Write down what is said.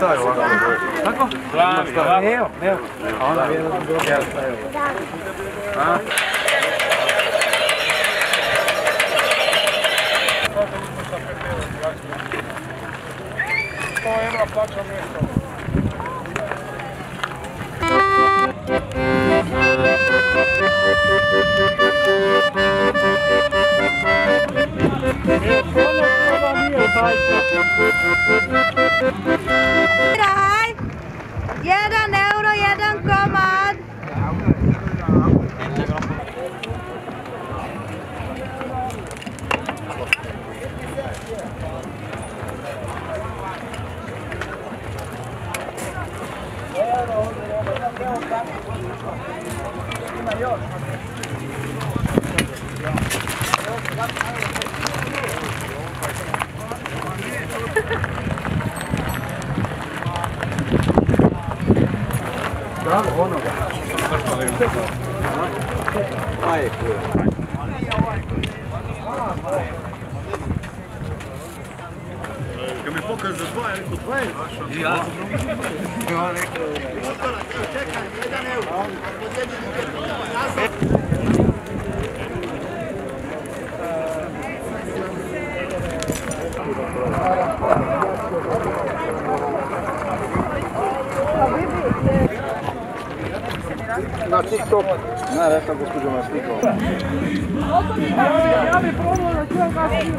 šta je ovako? Kako? Glavi, ovako. Evo, evo. A onda bi jedan dobro stavio. A? To je jedna plaća mjesto. Kraj. Jedan euro, jedan komad. Bravo, onoga. Aj, Kad mi pokaže dva, ja rekao dva je vaša. Na TikTok. Na, rekao gospođo na TikTok. Ja bih probao da čujem kako ti.